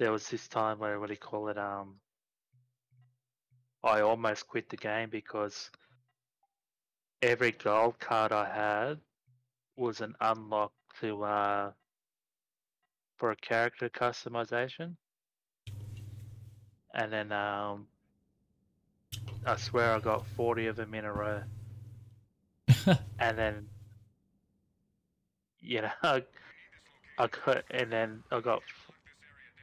there was this time where what do you call it? Um, I almost quit the game because every gold card I had was an unlock to uh for a character customization, and then um, I swear I got forty of them in a row, and then you know I, I got and then I got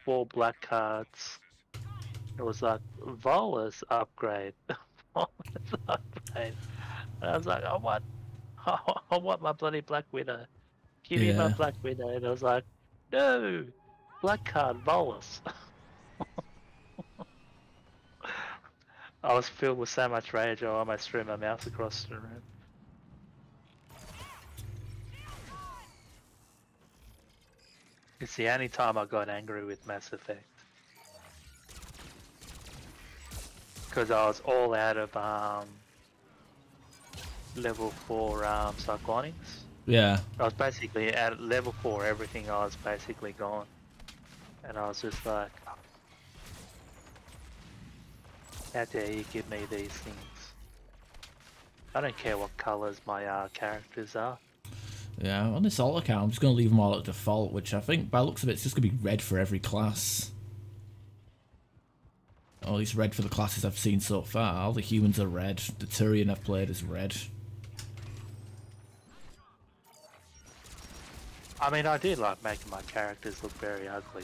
four black cards. It was like Volus upgrade, Volus upgrade. And I was like, I want, I want my bloody Black Widow. Give me my Black Widow. And I was like, no, black card Volus. I was filled with so much rage, I almost threw my mouse across the room. It's the only time I got angry with Mass Effect. Because I was all out of um, level 4 um, Cyclonics. Yeah. I was basically at level 4, everything I was basically gone. And I was just like, how dare you give me these things? I don't care what colours my uh, characters are. Yeah, on this alt account, I'm just going to leave them all at default, which I think, by looks of it, it's just going to be red for every class. Or at least red for the classes I've seen so far. All the humans are red. The Turian I've played is red. I mean, I did like making my characters look very ugly.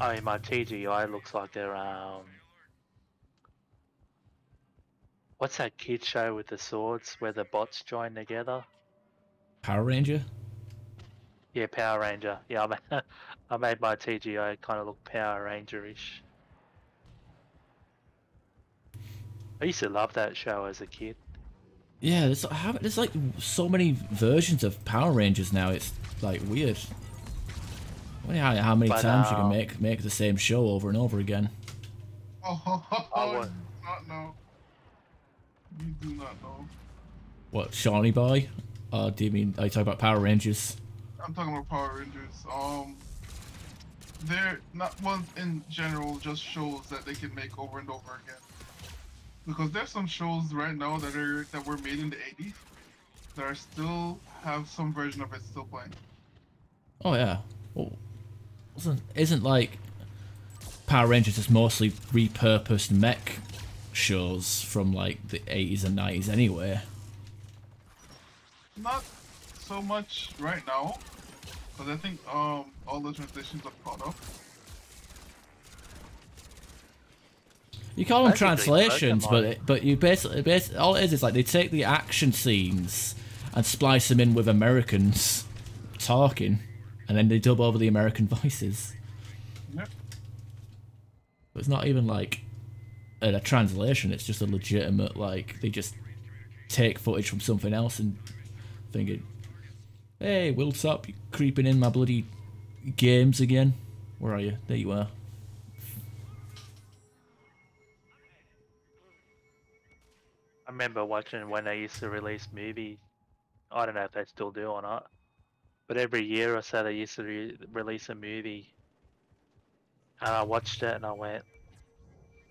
I mean, my TGI looks like they're um. What's that kid show with the swords where the bots join together? Power Ranger? Yeah, Power Ranger. Yeah, I made, I made my TGI kind of look Power Ranger-ish. I used to love that show as a kid. Yeah, there's, how, there's like so many versions of Power Rangers now, it's like weird. I wonder how, how many But, times you uh, can make make the same show over and over again. Oh, I you would- do not know. You do not know. What, Shawnee Boy? Or do you mean, are you talking about Power Rangers? I'm talking about Power Rangers. Um, they're not one in general. Just shows that they can make over and over again. Because there's some shows right now that are that were made in the 80s that are still have some version of it still playing. Oh yeah. Well, wasn't isn't like Power Rangers just mostly repurposed mech shows from like the 80s and 90s anyway? Not so much right now, because I think um all the translations are caught up. You call them translations, but it, but you basically, basically all it is is like they take the action scenes and splice them in with Americans talking, and then they dub over the American voices. Yep. But it's not even like a, translation; it's just a legitimate like they just take footage from something else and thinking, "Hey, Will up, you creeping in my bloody games again." Where are you? There you are. I remember watching when they used to release movies. I don't know if they still do or not. But every year or so they used to re- release a movie. And I watched it and I went,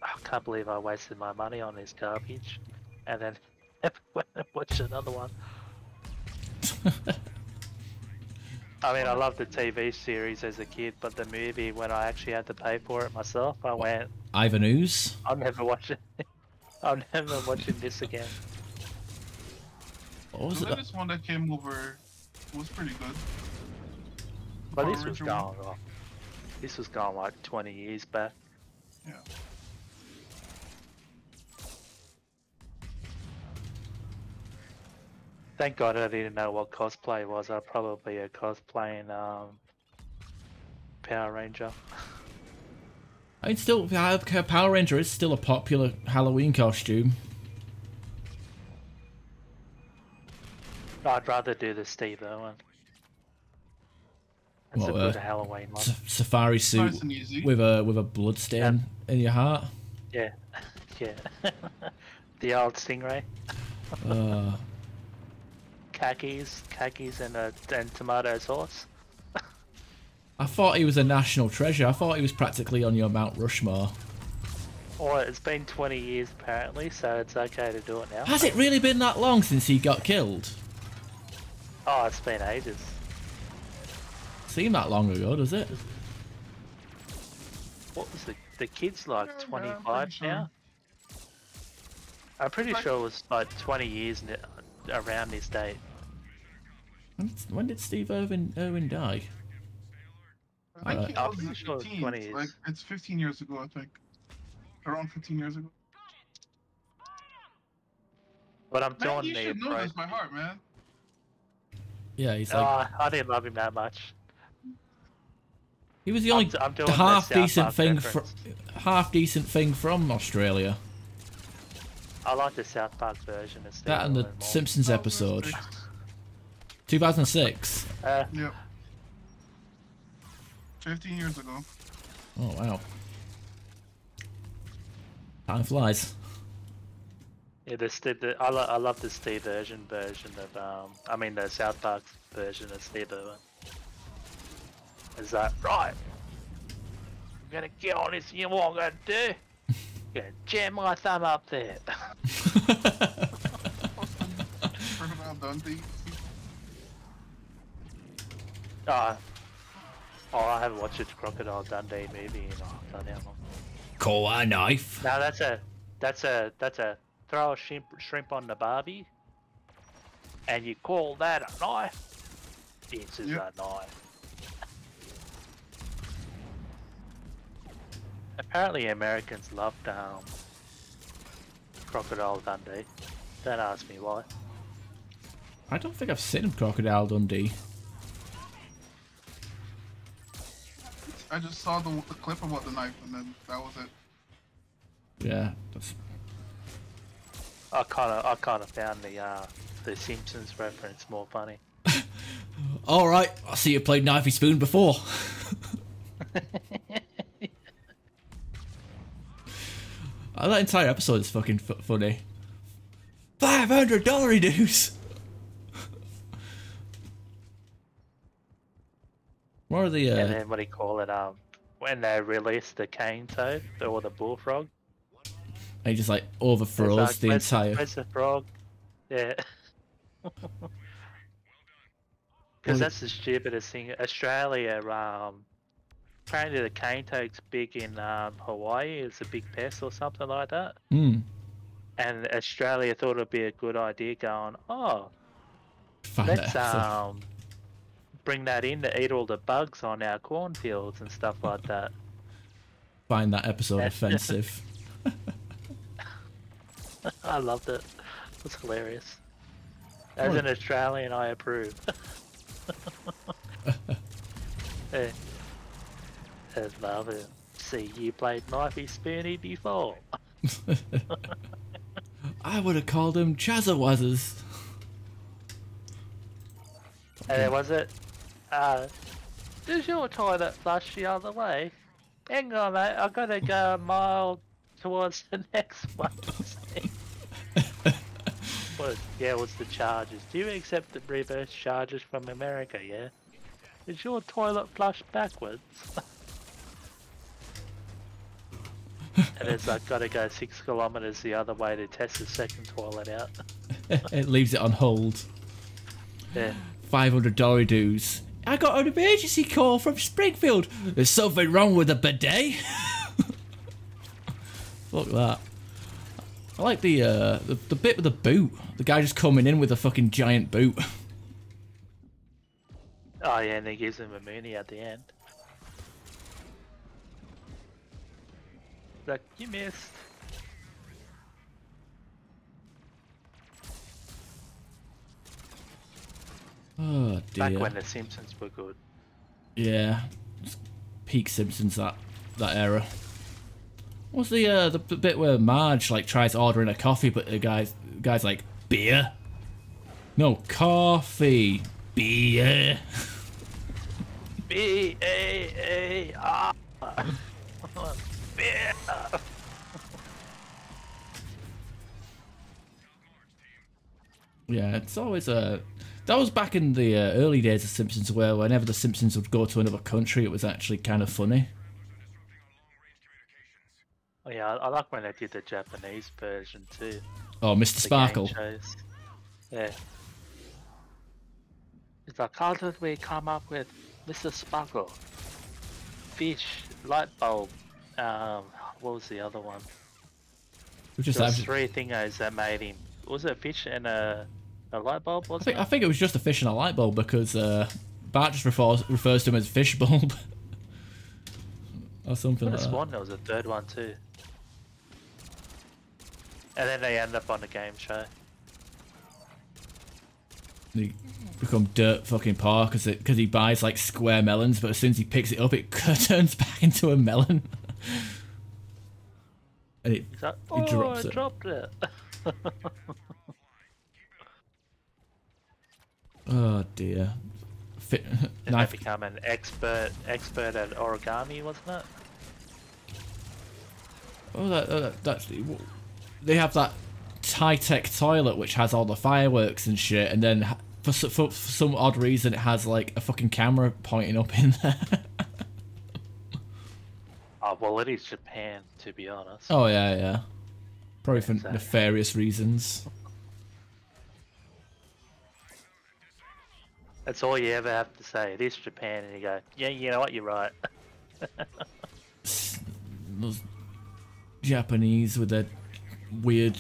I can't believe I wasted my money on this garbage. And then went and watched another one. I mean, I loved the TV series as a kid, but the movie, when I actually had to pay for it myself, I went, Ivan Ooze. I'll never watch it. I'm never watching this again. What was The it? latest one that came over was pretty good. But Power this was Ranger going one? on. This was gone like 20 years back. Yeah. Thank God I didn't know what cosplay was. I'd probably a cosplaying um, Power Ranger. I mean, still, uh, Power Ranger is still a popular Halloween costume. I'd rather do the Steve Irwin. That's What, a good uh, Halloween one. S- safari suit Nice with a with a blood stain in your heart. Yeah, yeah. the old Stingray. Uh, khakis, khakis, and a and tomato sauce. I thought he was a national treasure. I thought he was practically on your Mount Rushmore. Well, it's been 20 years apparently, so it's okay to do it now. Has it really been that long since he got killed? Oh, it's been ages. Seemed that long ago, does it? What was the the kid's like? Yeah, yeah, I'm 25 pretty sure. now. I'm pretty Like- sure it was like 20 years around this date. When, when did Steve Irwin, Irwin die? I think Uh, he I'm was pretty the sure it's 15th, 20. Like it's 15 years ago, I think. Around 15 years ago. But I'm Man, doing you the should know pro- this by heart, man. Yeah, he's like Oh, I didn't love him that much. he was the I'm only d- I'm half decent thing from half decent thing from Australia. I like the South Park version of Steve That and the Simpsons episode, 2006. Uh, Yep. 15 years ago. Oh wow, time flies. yeah, the, Steve- the I, lo- I love the Steve version version of um. I mean the South Park version of Steve Irwin. Is that right? I'm gonna get on this. You know what I'm gonna do? I'm gonna jam my thumb up there. Crocodile Dundee. Oh, oh, I haven't watched the Crocodile Dundee movie in oh, I don't know. Call a knife. No, that's a that's a that's a throw a shrimp shrimp on the barbie, and you call that a knife? This is Yep. a knife. Apparently, Americans loved um, Crocodile Dundee. Don't ask me why. I don't think I've seen Crocodile Dundee. I just saw the, the clip about the knife, and then that was it. Yeah, that's I kind of I kind of found the uh, the Simpsons reference more funny. all right. I see you played Knifey Spoon before. Uh, that entire episode is fucking fu- funny. Five hundred dollar dues. What are the? And Uh, then what do you call it? Um, when they released the cane toad or the bullfrog, he just like overthrows like, the "Where's entire. Where's the frog? Yeah. Well, Because that's the stupidest thing. Australia, um, apparently the cane toad's big in um, Hawaii. It's a big pest or something like that. Hmm. And Australia thought it'd be a good idea, going, oh, Find let's um, bring that in to eat all the bugs on our cornfields and stuff like that. Find that episode offensive. I loved it. It was hilarious. As an Australian, I approve. yeah. I love it. See, you played Knifey Spoony before. I would have called him Chazwazzers. And then was it, uh, does your toilet flush the other way? Hang on, mate, I've got to go a mile towards the next one. what, yeah, what's the charges? Do you accept the reverse charges from America, yeah? Is your toilet flush backwards? and it's like, got to go six kilometers the other way to test the second toilet out. it leaves it on hold. Yeah. Five hundred dollar dues. I got an emergency call from Springfield. There's something wrong with the bidet. Fuck that. I like the, uh, the the bit with the boot. The guy just coming in with a fucking giant boot. Oh yeah, and he gives him a mooney at the end. Like, you missed. Oh Back when the Simpsons were good. Yeah, It's peak Simpsons that that era. What's the uh the, the bit where Marge like tries ordering a coffee, but the guy's the guy's like beer? No coffee, beer. B A A R. Beer. Yeah, it's always a. That was back in the uh, early days of Simpsons, where whenever the Simpsons would go to another country, it was actually kind of funny. Oh, yeah, I, I like when they did the Japanese version too. Oh, Mr. the Sparkle. Yeah. It's like, how did we come up with Mr. Sparkle? Fish, light bulb, um, what was the other one? We just There was have- three thingos that made him. Was it a fish and a, a light bulb, I think I it? think it was just a fish and a light bulb because uh, Bart just refers refers to him as fish bulb or something like that. sworn there was a third one too. And then they end up on the game show. They become dirt fucking poor because because he buys like square melons, but as soon as he picks it up, it turns back into a melon. and it, like, He oh, drops I it. dropped it. Oh dear. Fi- And they become an expert expert at origami, wasn't it? Oh, that, uh, that's they have that high tech toilet which has all the fireworks and shit, and then for, for, for some odd reason it has like a fucking camera pointing up in there. Oh well, it is Japan, to be honest. oh yeah, yeah. Probably for Exactly. nefarious reasons. That's all you ever have to say. It is Japan, and you go, yeah, you know what, you're right. Those Japanese with their weird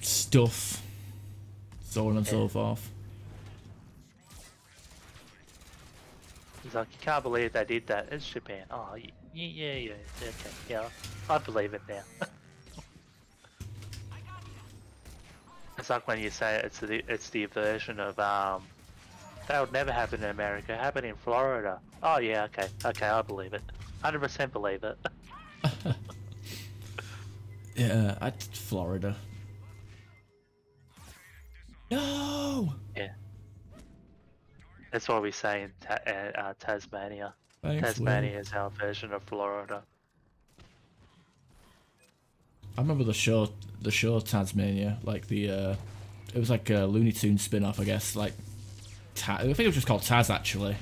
stuff, so on and so forth. He's like, you can't believe they did that. It's Japan. Oh, yeah, yeah, yeah. Okay, yeah, I believe it now. it's like when you say it's the it's the version of um. That would never happen in America. It happened in Florida. Oh yeah, okay, okay, I believe it. Hundred percent believe it. Yeah, at Florida. No. yeah. That's what we say in ta- uh, uh, Tasmania. Thanks, Will. Tasmania is our version of Florida. I remember the show, the show Tasmania, like the, uh, it was like a Looney Tunes spin-off, I guess. Like, Ta- I think it was just called Taz actually.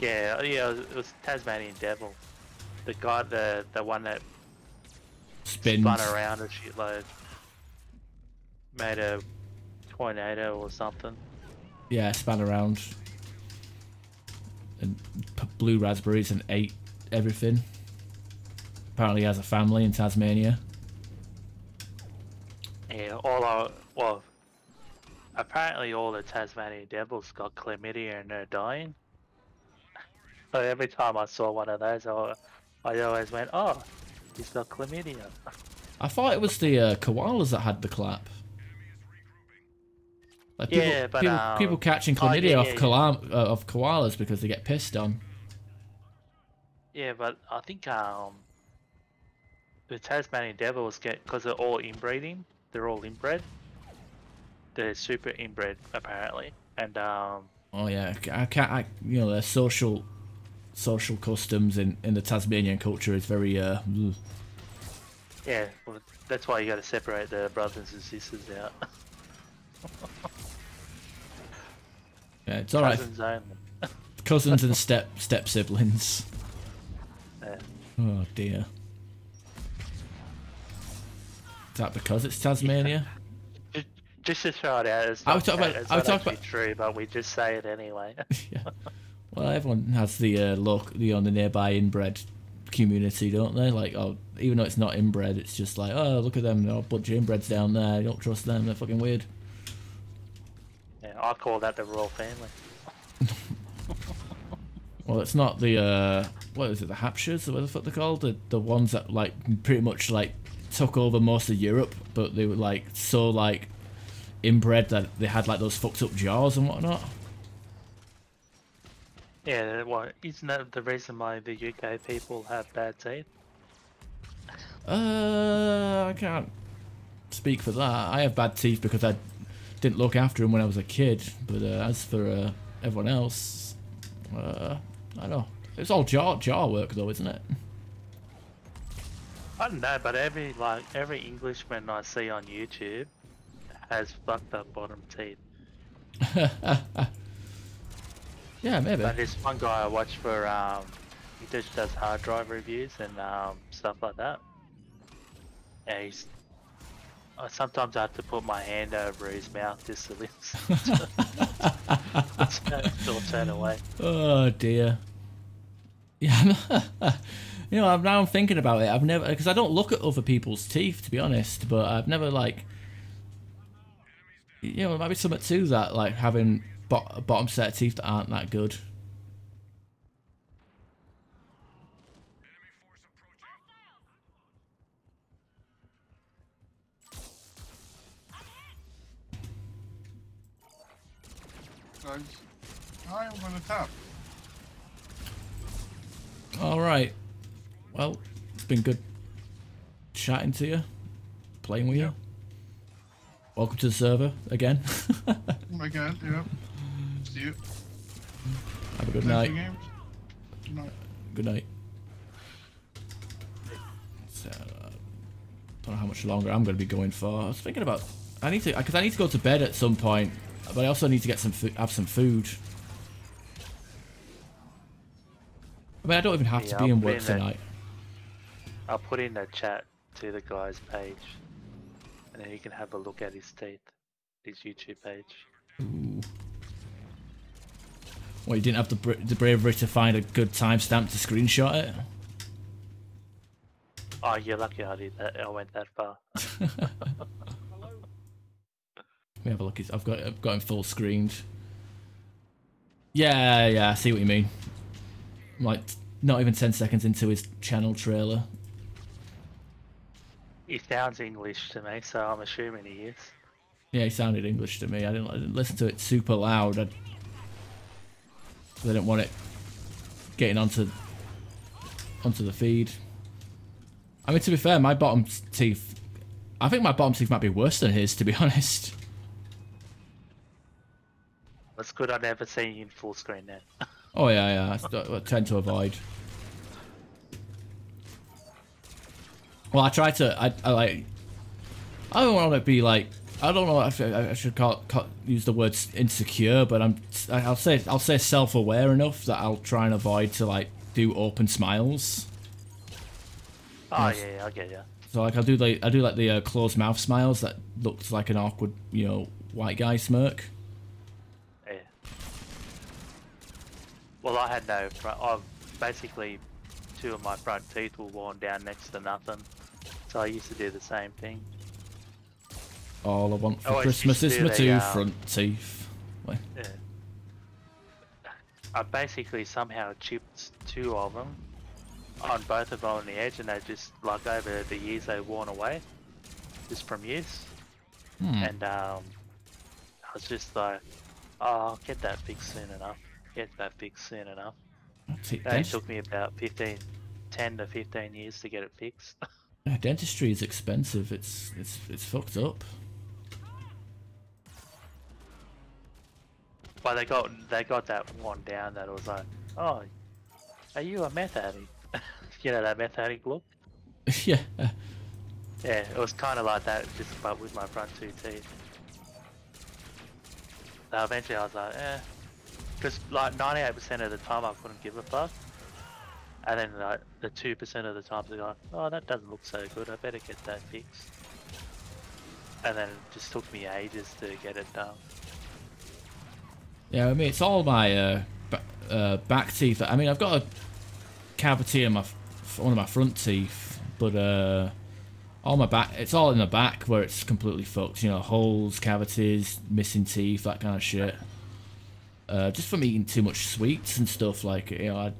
Yeah, yeah, it was, it was Tasmanian Devil. The guy, the the one that Spins. spun around a shitload, made a tornado or something. Yeah, span around. And blew raspberries and ate everything. Apparently, he has a family in Tasmania. Yeah, all our well, apparently all the Tasmanian Devils got chlamydia and they're dying. So every time I saw one of those, I, I always went, "Oh, he's got chlamydia." I thought it was the uh, koalas that had the clap. Like people, Yeah, but, people, um, people catching oh, yeah, chlamydia off, yeah, yeah. uh, of koalas because they get pissed on. Yeah, but I think um, the Tasmanian Devils get because they're all inbreeding. They're all inbred. They're super inbred apparently, and um, Oh yeah, I can't. I, you know, their social social customs in, in the Tasmanian culture is very uh. ugh. yeah, well, that's why you got to separate the brothers and sisters out. Yeah, it's all right. Cousins only. Cousins and step step siblings. Yeah. Oh dear. Is that because it's Tasmania? Just, just to throw it out, it's I not, was talking about- it's I was not talking actually true, but we just say it anyway. yeah. Well, everyone has the uh, look, the on the nearby inbred community, don't they? Like, oh, even though it's not inbred, it's just like, oh, look at them, oh, a bunch of inbreds down there. You don't trust them; they're fucking weird. yeah, I call that the royal family. Well, it's not the uh, what is it? The Hapshires, what the fuck they're called? The the ones that like pretty much like took over most of Europe, but they were like so like inbred that they had like those fucked up jaws and whatnot. Yeah, well, isn't that the reason why the UK people have bad teeth? Uh, I can't speak for that. I have bad teeth because I didn't look after them when I was a kid. But uh, as for uh, everyone else, uh, I don't know. It's all jaw jaw work though, isn't it? I don't know, but every like every Englishman I see on YouTube has fucked up bottom teeth. yeah, maybe. But this one guy I watch for, um, he just does hard drive reviews and um, stuff like that. Yeah, he's. I sometimes I have to put my hand over his mouth just to listen. Still turn away. Oh dear. Yeah, you know, now I'm thinking about it. I've never because I don't look at other people's teeth to be honest, but I've never like. You know, maybe something to that, like having bot- bottom set of teeth that aren't that good. I am gonna tap. All right. Well, it's been good chatting to you, playing with you. Welcome to the server again. Again, yep. See you. Have a good night. Good night. Good night. So, uh, don't know how much longer I'm going to be going for. I was thinking about I need to because I need to go to bed at some point, but I also need to get some fo- have some food. I mean, I don't even have to be I'll in work in that- tonight. I'll put in the chat to the guy's page, and then you can have a look at his teeth, his YouTube page. Ooh. Well, you didn't have the, bra- the bravery to find a good timestamp to screenshot it. Oh, you're lucky I did that. I went that far. Let me have a look. I've got I've got him full screened. Yeah, yeah, I see what you mean. Like not even ten seconds into his channel trailer. He sounds English to me, so I'm assuming he is. Yeah, he sounded English to me. I didn't, I didn't listen to it super loud. I, I didn't want it getting onto onto the feed. I mean, to be fair, my bottom teeth. I think my bottom teeth might be worse than his, to be honest. It's good I've never seen you in full screen then. Oh yeah, yeah. I tend to avoid. Well, I try to. I, I like. I don't want to be like. I don't know if I I should call, call use the words insecure, but I'm. I'll say I'll say self-aware enough that I'll try and avoid to like do open smiles. Oh Yes. yeah, yeah, I get you. So like I'll do like I do like the uh, closed mouth smiles that looks like an awkward, you know, white guy smirk. Yeah. Well, I had no. I've basically two of my front teeth were worn down next to nothing, so I used to do the same thing. All I want for Oh, Christmas is my two uh, front teeth. Wait. Yeah. I basically somehow chipped two of them on both of them on the edge, and they just like over the years they've worn away, just from use. Hmm. And um, I was just like, oh, I'll get that fixed soon enough. Get that fixed soon enough. It took me about 15, 10 to 15 years to get it fixed. Yeah, dentistry is expensive. It's it's it's fucked up. but they got they got that one down that was like, oh, are you a meth addict? you know that meth addict look. yeah. Yeah, it was kind of like that, just but with my front two teeth. So eventually I was like, eh. Because like 98% of the time I couldn't give a fuck. And then like the 2% of the times I go, oh that doesn't look so good, I better get that fixed. And then it just took me ages to get it done. Yeah, I mean it's all my uh, uh, back teeth. I mean I've got a cavity in my one of my front teeth, but uh, all my back it's all in the back where it's completely fucked. You know, holes, cavities, missing teeth, that kind of shit. Uh, just from eating too much sweets and stuff. Like you know, I,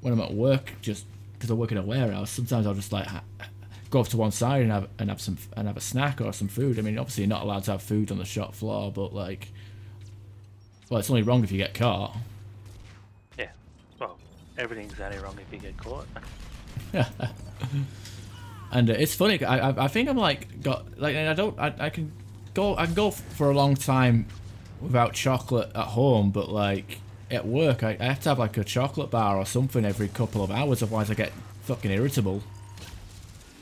when I'm at work, just because I work in a warehouse, sometimes I'll just like ha- go off to one side and have and have some and have a snack or some food. I mean, obviously you're not allowed to have food on the shop floor, but like, well, it's only wrong if you get caught. Yeah. Well, everything's only wrong if you get caught. Yeah. And uh, it's funny. I, I I think I'm like got like I don't I, I can go I can go for a long time without chocolate at home, but like at work I, I have to have like a chocolate bar or something every couple of hours, otherwise I get fucking irritable.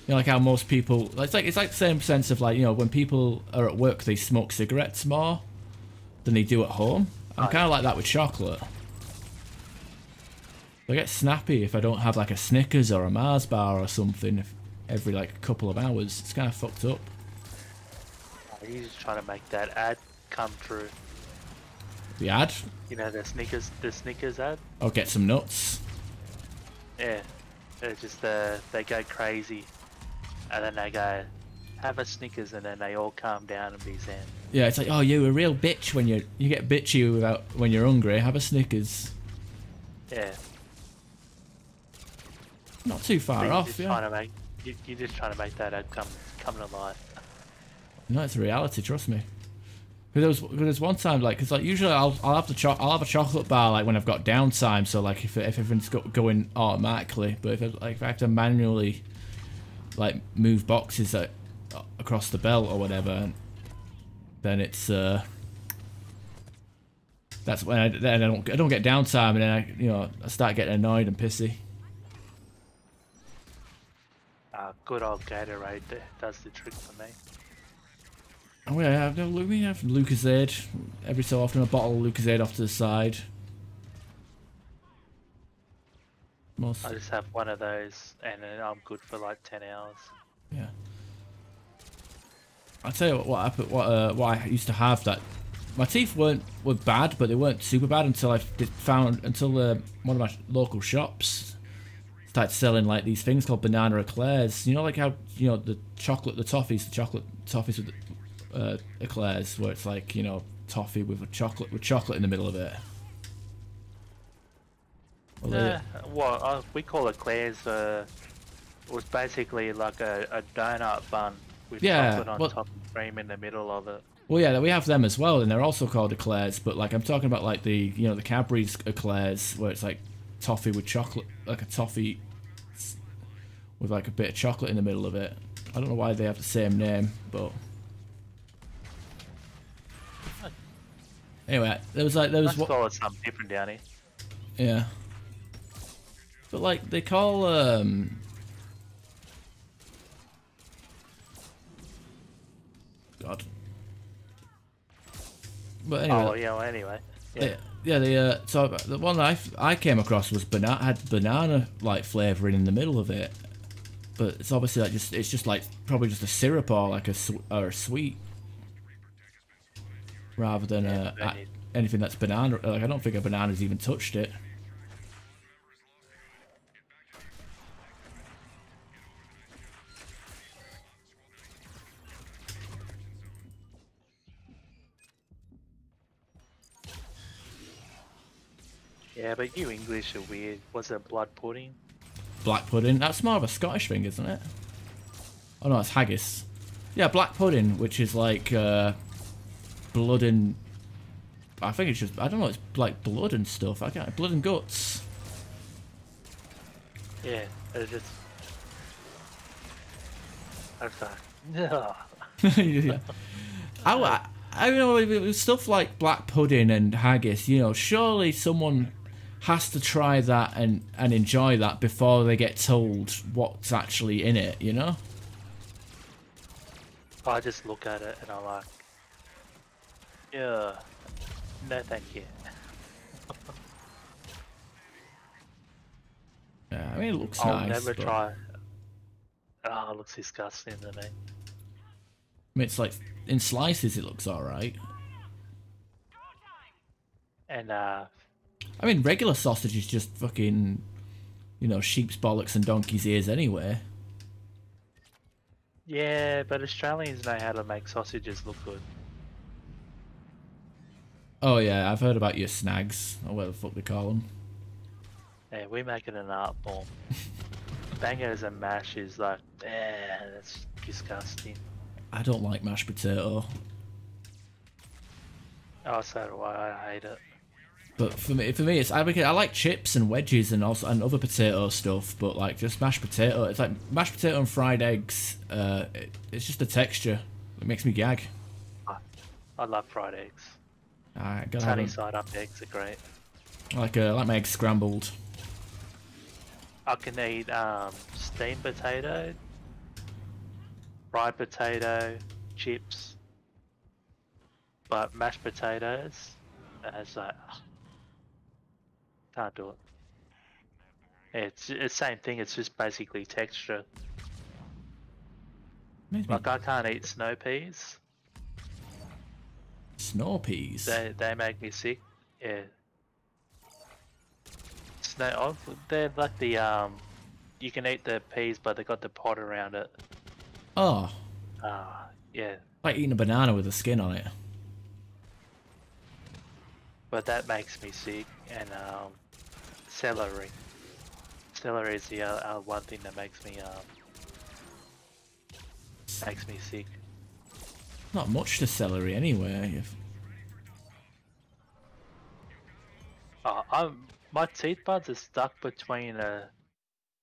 You know, like how most people, it's like it's like the same sense of like you know when people are at work they smoke cigarettes more than they do at home. I'm kind of like that with chocolate. I get snappy if I don't have like a Snickers or a Mars bar or something if, every like couple of hours. It's kind of fucked up. He's just trying to make that ad come true. The ad, You know the Snickers, the Snickers ad. I'll get some nuts. Yeah, it's just uh, they go crazy, and then they go have a Snickers, and then they all calm down and be zen. Yeah, it's like, oh, you're a real bitch when you you get bitchy without when you're hungry. Have a Snickers. Yeah, Not too far you're off, just yeah. trying to make you, you're just trying to make that ad come come to life. No, it's a reality. Trust me. Because there was, 'cause there's one time like, cause like usually I'll I'll have the cho- I'll have a chocolate bar like when I've got downtime. So like if if everything's go- going automatically, but if I, like if I have to manually like move boxes like, across the belt or whatever, then it's uh that's when I then I don't I don't get downtime and then I you know I start getting annoyed and pissy. Uh, good old Gatorade does the trick for me. Oh yeah, I have no we have Lucozade every so often a bottle of Lucozade off to the side. Most I just have one of those, and I'm good for like ten hours. yeah. I'll tell you what what happened, what uh, what I used to have that my teeth weren't were bad, but they weren't super bad until I found until uh, one of my local shops started selling like these things called banana eclairs. You know, like how you know the chocolate, the toffees, the chocolate toffees with the, uh, eclairs, where it's like you know toffee with a chocolate with chocolate in the middle of it. Well, they- Yeah, well, uh, we call it Claire's. Uh, it was basically like a, a donut bun with Yeah, chocolate on well- top and cream in the middle of it. Well, yeah, we have them as well, and they're also called eclairs. But like, I'm talking about like the you know the Cadbury's eclairs, where it's like toffee with chocolate, like a toffee with like a bit of chocolate in the middle of it. I don't know why they have the same name, but anyway, there was like there was what call it something different down here. yeah, but like they call um. God. But anyway, Oh, yeah, well, anyway. Yeah. yeah, yeah. The uh, so the one I, I came across was banana had banana like flavoring in the middle of it, but it's obviously like just it's just like probably just a syrup or like a or a sweet, rather than uh, Yeah, a- anything that's banana. Like I don't think a banana's even touched it. Yeah, but you English are weird. Was it blood pudding? Black pudding. That's more of a Scottish thing, isn't it? Oh no, it's haggis. Yeah, black pudding, which is like uh, blood and I think it's just I don't know. It's like blood and stuff. I can't blood and guts. Yeah, it's just. I like, no. yeah. I, I, I know stuff like black pudding and haggis. You know, surely someone has to try that and and enjoy that before they get told what's actually in it. You know. I just look at it and I'm like, yeah, no, thank you. Yeah, I mean, it looks I'll nice. never but- try. Oh, it looks disgusting to me. I mean, it's like in slices, it looks all right. And uh, I mean, regular sausage is just fucking, you know, sheep's bollocks and donkey's ears anyway. yeah, but Australians know how to make sausages look good. Oh yeah, I've heard about your snags, or whatever the fuck they call them. Yeah, we make it an art form. Bangers and mash is like, eh, that's disgusting. I don't like mashed potato, Oh, so do I. I hate it. but for me, for me, it's I, I like chips and wedges and also and other potato stuff. But like just mashed potato, it's like mashed potato and fried eggs. Uh, it, it's just the texture. It makes me gag. I love fried eggs. I gotta have side up eggs are great. Like uh, like my eggs scrambled. I can eat um, steamed potato fried potato, chips, but mashed potatoes, it's like can't do it. It's the same thing. It's just basically texture. Like I can't eat snow peas. Snow peas. They they make me sick. Yeah. Snow. Oh, they're like the um. You can eat the peas, but they got the pod around it. Oh, Ah, yeah. like eating a banana with a skin on it. But that makes me sick. And um, celery. Celery is the uh, uh, one thing that makes me um makes me sick. Not much to celery anyway. If, I'm, my teeth buds are stuck between a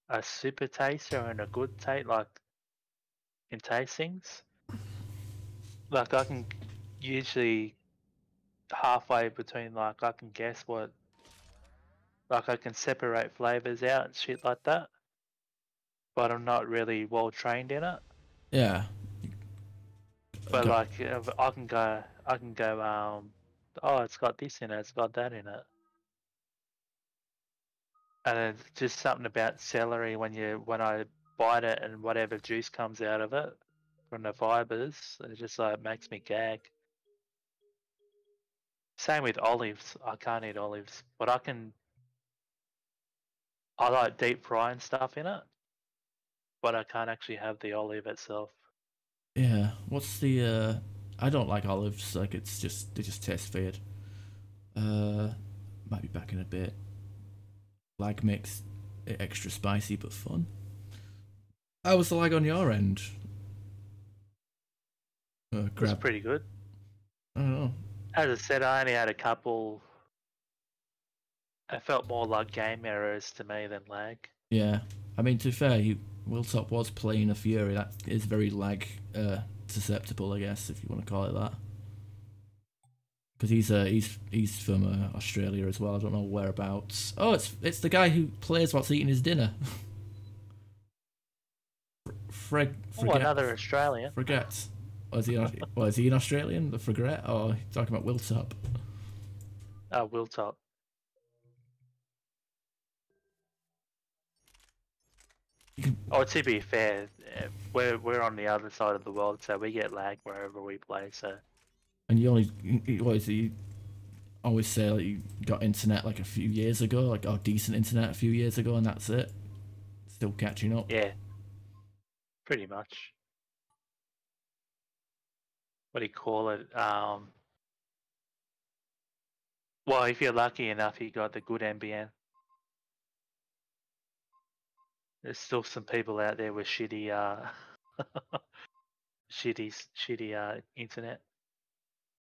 a super taster and a good taste, like in tastings. Like I can usually halfway between, like I can guess what, like I can separate flavors out and shit like that. But I'm not really well trained in it. yeah. But Go- like I can go, I can go. Um, oh, it's got this in it. It's got that in it. And just something about celery when you when I bite it and whatever juice comes out of it from the fibers, it just like makes me gag. Same with olives. I can't eat olives, but I can. I like deep frying stuff in it, but I can't actually have the olive itself. Yeah. What's the uh I don't like olives, like it's just they just taste weird. Uh might be back in a bit. Lag makes it extra spicy but fun. How was the lag on your end? Uh, It was pretty good. I don't know. As I said, I only had a couple. It felt more like game errors to me than lag. Yeah. I mean to be fair, he Wiltop was playing a Fury, that is very lag uh susceptible, I guess, if you want to call it that. Because he's uh, he's he's from uh, Australia as well. I don't know whereabouts. Oh, it's it's the guy who plays what's eating his dinner. Freg, Oh, forget, another Australian. forget. Was he? Was he an Australian? The Frigret? Or you talking about Wiltop? Uh, Wiltop. Can, Oh, to be fair, uh, we're we're on the other side of the world, so we get lag wherever we play. So and you only what is? You always say like you got internet like a few years ago, like oh decent internet a few years ago, and that's it. Still catching up. yeah, pretty much. What do you call it? Um, well, if you're lucky enough, you got the good NBN. There's still some people out there with shitty, uh, shitty, shitty uh, internet.